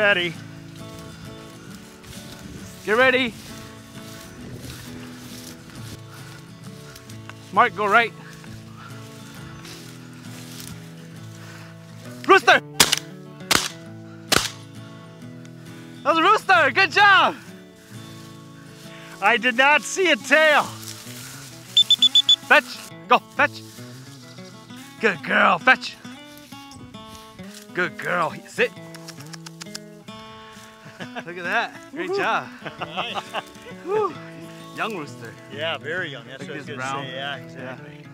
ready. Get ready. Mark, go right. Rooster! That was a rooster! Good job! I did not see a tail. Fetch! Go, fetch! Good girl, fetch! Good girl, sit! Look at that, great job. Whew. Young rooster. Yeah, very young. That's what I was going to say. Yeah, exactly.